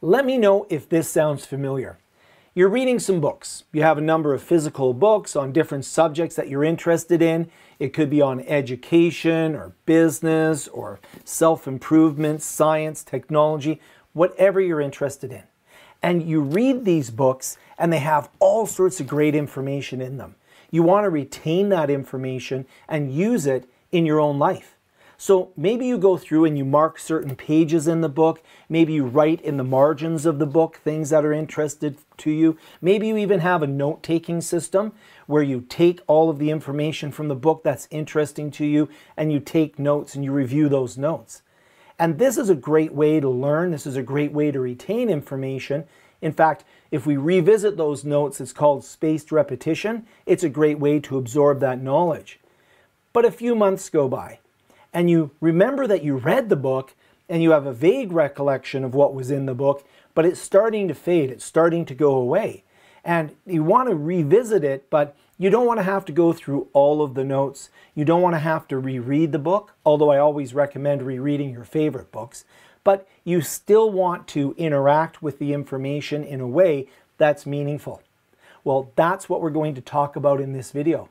Let me know if this sounds familiar. You're reading some books. You have a number of physical books on different subjects that you're interested in. It could be on education or business or self improvement, science, technology, whatever you're interested in. And you read these books and they have all sorts of great information in them. You want to retain that information and use it in your own life. So maybe you go through and you mark certain pages in the book. Maybe you write in the margins of the book things that are interested to you. Maybe you even have a note taking system where you take all of the information from the book that's interesting to you and you take notes and you review those notes. And this is a great way to learn. This is a great way to retain information. In fact, if we revisit those notes, it's called spaced repetition. It's a great way to absorb that knowledge. But a few months go by and you remember that you read the book and you have a vague recollection of what was in the book, but it's starting to fade, it's starting to go away. And you want to revisit it, but you don't want to have to go through all of the notes. You don't want to have to reread the book, although I always recommend rereading your favorite books. But you still want to interact with the information in a way that's meaningful. Well, that's what we're going to talk about in this video.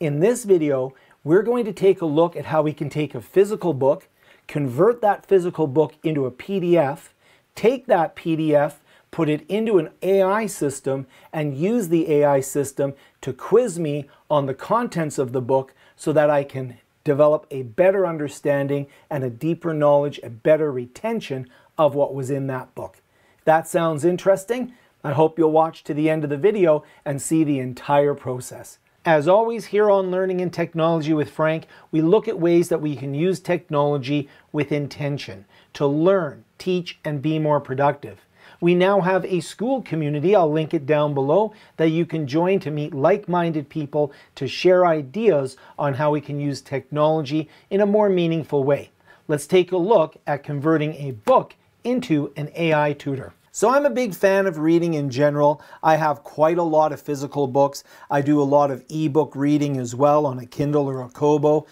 In this video, we're going to take a look at how we can take a physical book, convert that physical book into a PDF, take that PDF, put it into an AI system, and use the AI system to quiz me on the contents of the book so that I can develop a better understanding and a deeper knowledge and better retention of what was in that book. That sounds interesting? I hope you'll watch to the end of the video and see the entire process. As always, here on Learning and Technology with Frank, we look at ways that we can use technology with intention to learn, teach, and be more productive. We now have a Skool community, I'll link it down below, that you can join to meet like-minded people to share ideas on how we can use technology in a more meaningful way. Let's take a look at converting a book into an AI tutor. So I'm a big fan of reading in general. I have quite a lot of physical books. I do a lot of ebook reading as well on a Kindle or a Kobo.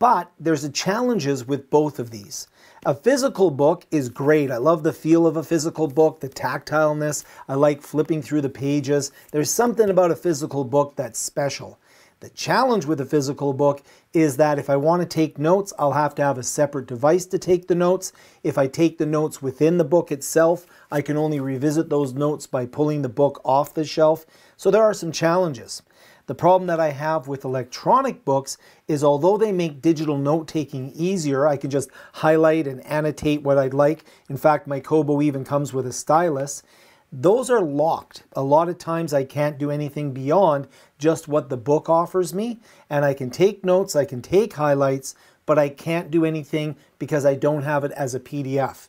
But there's a challenges with both of these. A physical book is great. I love the feel of a physical book, the tactileness. I like flipping through the pages. There's something about a physical book that's special. The challenge with a physical book is that if I want to take notes, I'll have to have a separate device to take the notes. If I take the notes within the book itself, I can only revisit those notes by pulling the book off the shelf. So there are some challenges. The problem that I have with electronic books is although they make digital note taking easier, I can just highlight and annotate what I'd like. In fact, my Kobo even comes with a stylus. Those are locked. A lot of times I can't do anything beyond just what the book offers me. And I can take notes, I can take highlights, but I can't do anything because I don't have it as a PDF.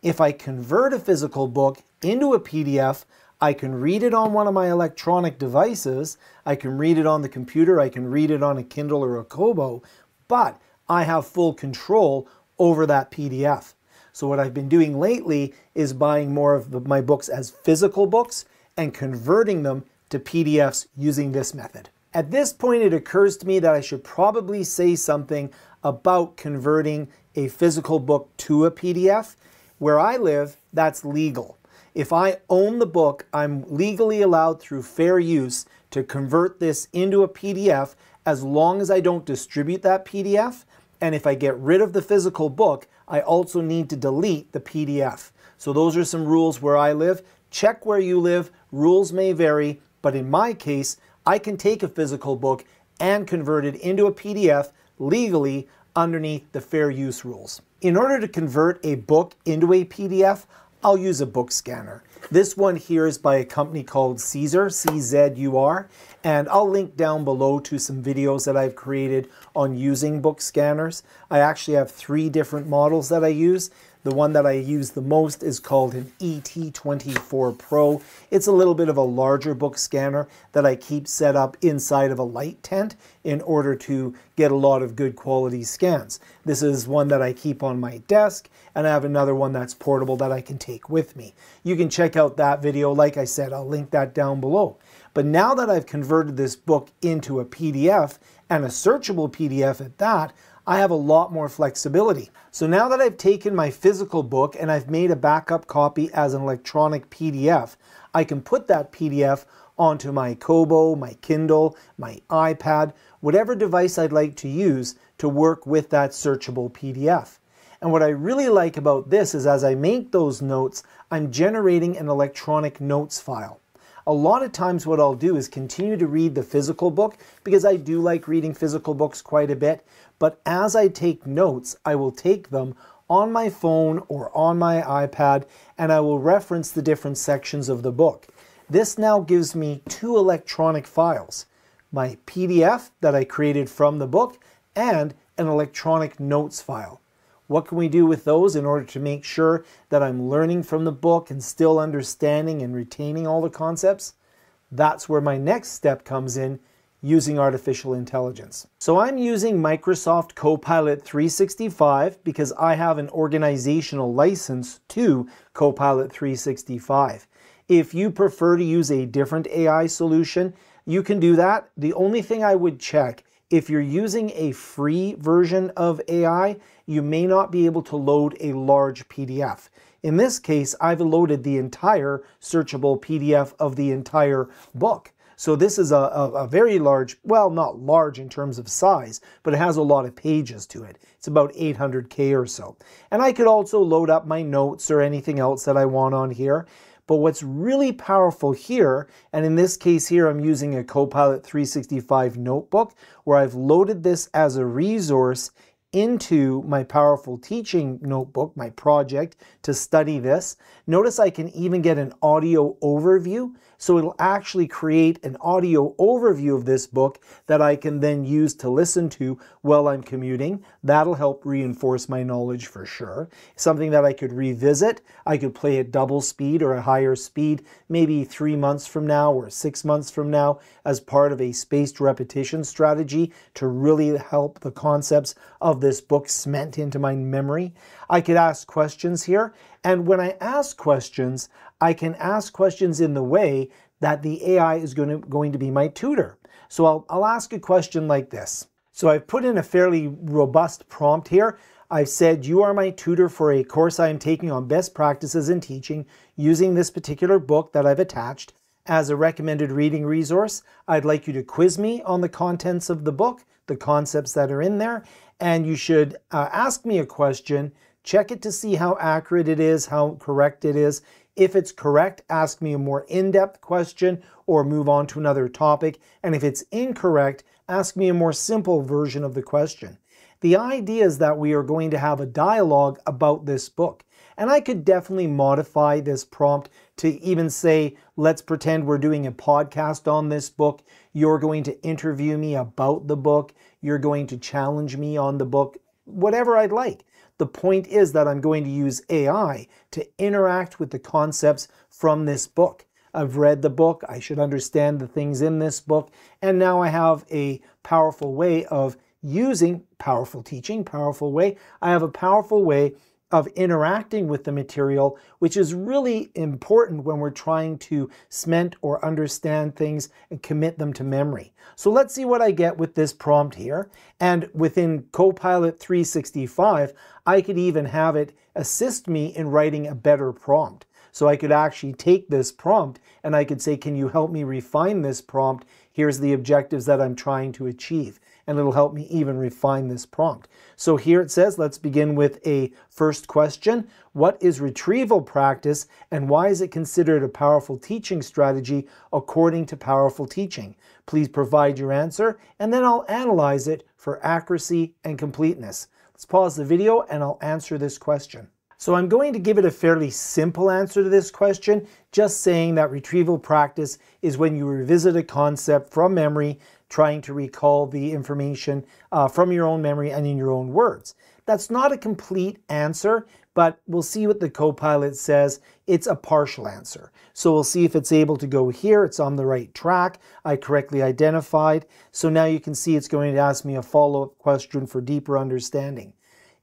If I convert a physical book into a PDF, I can read it on one of my electronic devices. I can read it on the computer. I can read it on a Kindle or a Kobo, but I have full control over that PDF. So what I've been doing lately is buying more of my books as physical books and converting them to PDFs using this method. At this point, it occurs to me that I should probably say something about converting a physical book to a PDF. Where I live, that's legal. If I own the book, I'm legally allowed through fair use to convert this into a PDF as long as I don't distribute that PDF. And if I get rid of the physical book, I also need to delete the PDF. So those are some rules where I live. Check where you live. Rules may vary, but in my case, I can take a physical book and convert it into a PDF legally underneath the fair use rules. In order to convert a book into a PDF, I'll use a book scanner. This one here is by a company called CZUR, C-Z-U-R, and I'll link down below to some videos that I've created on using book scanners. I actually have three different models that I use. The one that I use the most is called an ET24 Pro. It's a little bit of a larger book scanner that I keep set up inside of a light tent in order to get a lot of good quality scans. This is one that I keep on my desk and I have another one that's portable that I can take with me. You can check out that video. Like I said, I'll link that down below. But now that I've converted this book into a PDF and a searchable PDF at that, I have a lot more flexibility. So now that I've taken my physical book and I've made a backup copy as an electronic PDF, I can put that PDF onto my Kobo, my Kindle, my iPad, whatever device I'd like to use to work with that searchable PDF. And what I really like about this is as I make those notes, I'm generating an electronic notes file. A lot of times what I'll do is continue to read the physical book because I do like reading physical books quite a bit. But as I take notes, I will take them on my phone or on my iPad and I will reference the different sections of the book. This now gives me two electronic files my PDF that I created from the book and an electronic notes file. What can we do with those in order to make sure that I'm learning from the book and still understanding and retaining all the concepts? That's where my next step comes in using artificial intelligence. So I'm using Microsoft Copilot 365 because I have an organizational license to Copilot 365. If you prefer to use a different AI solution, you can do that. The only thing I would check if you're using a free version of AI, you may not be able to load a large PDF. In this case, I've loaded the entire searchable PDF of the entire book. So this is a, a, a, very large, well, not large in terms of size, but it has a lot of pages to it. It's about 800K or so. And I could also load up my notes or anything else that I want on here. But what's really powerful here, and in this case here, I'm using a Copilot 365 notebook where I've loaded this as a resource into my powerful teaching notebook, my project to study this. Notice I can even get an audio overview. So it'll actually create an audio overview of this book that I can then use to listen to while I'm commuting. That'll help reinforce my knowledge for sure. Something that I could revisit. I could play at double speed or a higher speed, maybe three months from now or six months from now as part of a spaced repetition strategy to really help the concepts of this book cement into my memory. I could ask questions here. And when I ask questions, I can ask questions in the way that the AI is going to, going to be my tutor. So I'll, I'll ask a question like this. So I've put in a fairly robust prompt here. I've said, you are my tutor for a course I am taking on best practices in teaching using this particular book that I've attached as a recommended reading resource. I'd like you to quiz me on the contents of the book, the concepts that are in there, and you should uh, ask me a question, check it to see how accurate it is, how correct it is. If it's correct, ask me a more in-depth question or move on to another topic. And if it's incorrect, ask me a more simple version of the question. The idea is that we are going to have a dialogue about this book. And I could definitely modify this prompt to even say, let's pretend we're doing a podcast on this book. You're going to interview me about the book. You're going to challenge me on the book, whatever I'd like. The point is that I'm going to use AI to interact with the concepts from this book. I've read the book, I should understand the things in this book, and now I have a powerful way of using powerful teaching, powerful way. I have a powerful way of interacting with the material, which is really important when we're trying to cement or understand things and commit them to memory. So let's see what I get with this prompt here. And within Copilot 365, I could even have it assist me in writing a better prompt. So I could actually take this prompt and I could say, can you help me refine this prompt? Here's the objectives that I'm trying to achieve and it'll help me even refine this prompt. So here it says, let's begin with a first question. What is retrieval practice and why is it considered a powerful teaching strategy according to powerful teaching? Please provide your answer and then I'll analyze it for accuracy and completeness. Let's pause the video and I'll answer this question. So I'm going to give it a fairly simple answer to this question, just saying that retrieval practice is when you revisit a concept from memory trying to recall the information uh, from your own memory and in your own words. That's not a complete answer, but we'll see what the Copilot says. It's a partial answer. So we'll see if it's able to go here. It's on the right track. I correctly identified. So now you can see it's going to ask me a follow-up question for deeper understanding.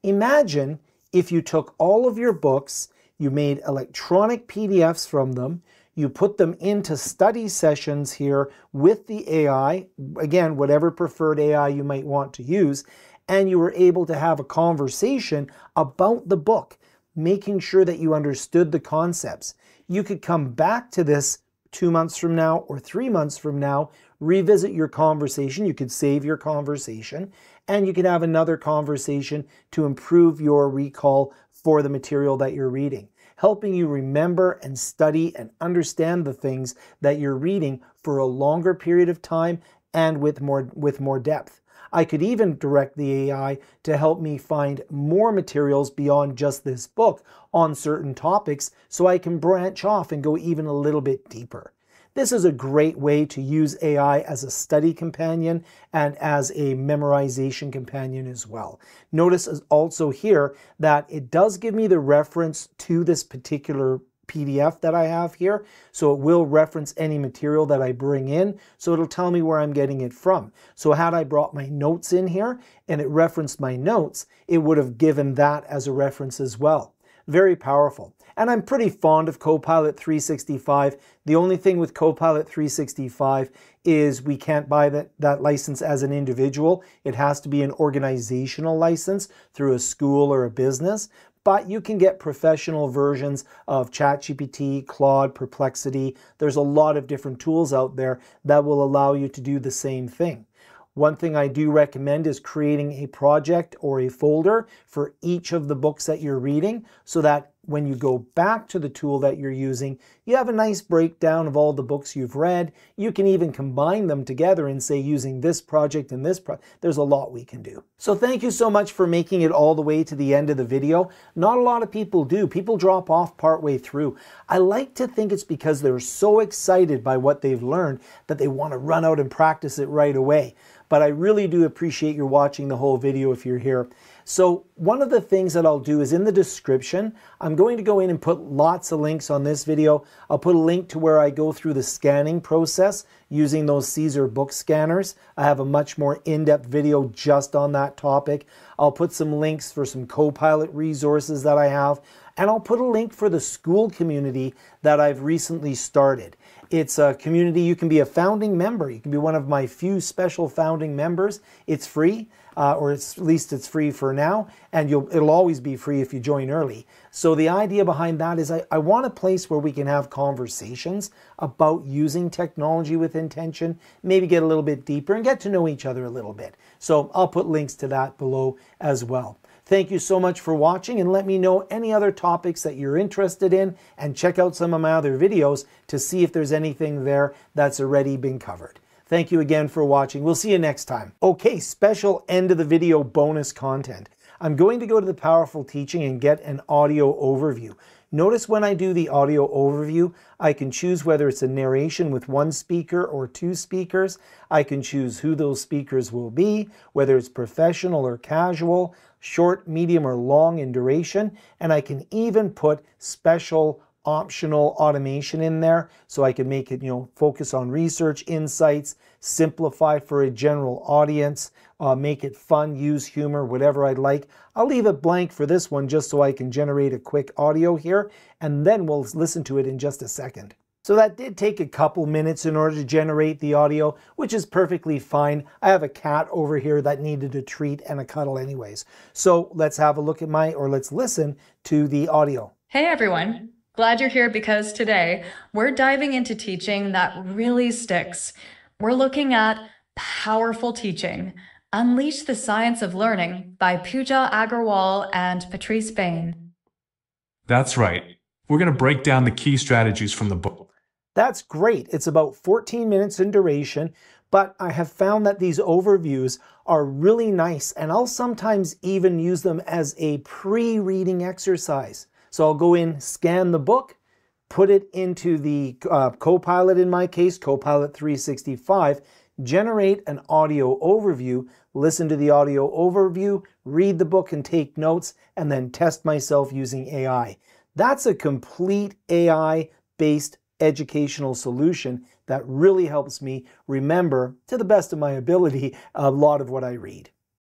Imagine if you took all of your books, you made electronic PDFs from them, you put them into study sessions here with the AI, again, whatever preferred AI you might want to use, and you were able to have a conversation about the book, making sure that you understood the concepts. You could come back to this two months from now or three months from now, revisit your conversation. You could save your conversation and you could have another conversation to improve your recall for the material that you're reading, helping you remember and study and understand the things that you're reading for a longer period of time and with more, with more depth. I could even direct the AI to help me find more materials beyond just this book on certain topics so I can branch off and go even a little bit deeper. This is a great way to use AI as a study companion and as a memorization companion as well. Notice also here that it does give me the reference to this particular PDF that I have here. So it will reference any material that I bring in. So it'll tell me where I'm getting it from. So had I brought my notes in here and it referenced my notes, it would have given that as a reference as well. Very powerful. And I'm pretty fond of Copilot 365. The only thing with Copilot 365 is we can't buy that, that license as an individual. It has to be an organizational license through a school or a business. But you can get professional versions of ChatGPT, Claude, Perplexity. There's a lot of different tools out there that will allow you to do the same thing. One thing I do recommend is creating a project or a folder for each of the books that you're reading so that when you go back to the tool that you're using, you have a nice breakdown of all the books you've read. You can even combine them together and say using this project and this project. There's a lot we can do. So thank you so much for making it all the way to the end of the video. Not a lot of people do. People drop off partway through. I like to think it's because they're so excited by what they've learned that they want to run out and practice it right away. But I really do appreciate your watching the whole video if you're here. So one of the things that I'll do is in the description, I'm going to go in and put lots of links on this video. I'll put a link to where I go through the scanning process using those CZUR book scanners. I have a much more in-depth video just on that topic. I'll put some links for some Copilot resources that I have. And I'll put a link for the Skool community that I've recently started. It's a community you can be a founding member. You can be one of my few special founding members. It's free uh, or at least it's free for now, and it'll always be free if you join early. So the idea behind that is I, I want a place where we can have conversations about using technology with intention, maybe get a little bit deeper and get to know each other a little bit. So I'll put links to that below as well. Thank you so much for watching and let me know any other topics that you're interested in and check out some of my other videos to see if there's anything there that's already been covered. Thank you again for watching. We'll see you next time. Okay, special end of the video bonus content. I'm going to go to the Powerful Teaching and get an audio overview. Notice when I do the audio overview, I can choose whether it's a narration with one speaker or two speakers. I can choose who those speakers will be, whether it's professional or casual, short, medium, or long in duration, and I can even put special optional automation in there so I can make it, you know, focus on research insights, simplify for a general audience, uh, make it fun, use humor, whatever I'd like. I'll leave it blank for this one just so I can generate a quick audio here, and then we'll listen to it in just a second. So that did take a couple minutes in order to generate the audio, which is perfectly fine. I have a cat over here that needed a treat and a cuddle anyways. So let's have a look at my, or let's listen to the audio. Hey everyone. Glad you're here because today we're diving into teaching that really sticks. We're looking at powerful teaching. Unleash the Science of Learning by Pooja Agarwal and Patrice Bain. That's right. We're going to break down the key strategies from the book. That's great. It's about 14 minutes in duration, but I have found that these overviews are really nice, and I'll sometimes even use them as a pre reading exercise. So I'll go in, scan the book, put it into the uh, Copilot in my case, Copilot 365, generate an audio overview, listen to the audio overview, read the book and take notes, and then test myself using AI. That's a complete AI based educational solution that really helps me remember, to the best of my ability, a lot of what I read.